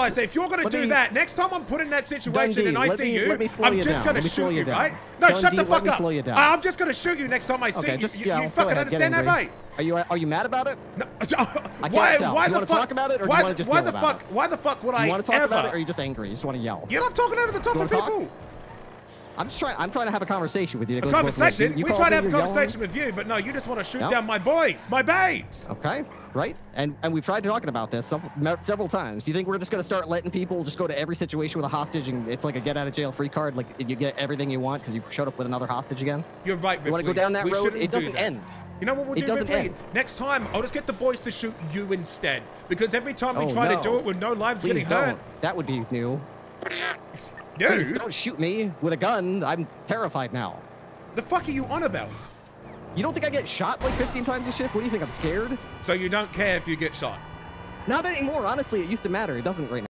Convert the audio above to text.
Guys, if you're gonna Let do me- that, next time I'm put in that situation Dundee, and I see me- you, let me slow I'm you just down. gonna Let me slow shoot you right? No, shut the fuck up. slow you down. I'm just gonna shoot you next time I see Okay, you. just You, yeah. you fucking ahead, understand that, mate? Are you are you mad about it? No, why? Why the fuck? talk about it, or do you why, just why the fuck? Why the fuck would Do I you want to talk ever? about it, or are you just angry? You just want to yell? You're not talking over the top of people. I'm just trying. I'm trying to have a conversation with you. A goes both ways. conversation. You- we try to have a conversation with you, but no, you just want to shoot down my boys, my babes. Okay, right? And and we've tried talking about this several, several times. Do you think we're just going to start letting people just go to every situation with a hostage and it's like a get out of jail free card? Like you get everything you want because you showed up with another hostage again? You're right, Ripley. You want to go down that We road? It doesn't that. end. You know what we'll It do, doesn't Ripley? end. Next time, I'll just get the boys to shoot you instead. Because every time we Oh, try no. to do it with no lives Please getting don't. hurt. That would be new. Please don't shoot me with a gun. I'm terrified now. the fuck are you on about? You don't think I get shot like 15 times a shift? What do you think? I'm scared? So you don't care if you get shot? Not anymore. Honestly, it used to matter. It doesn't right now.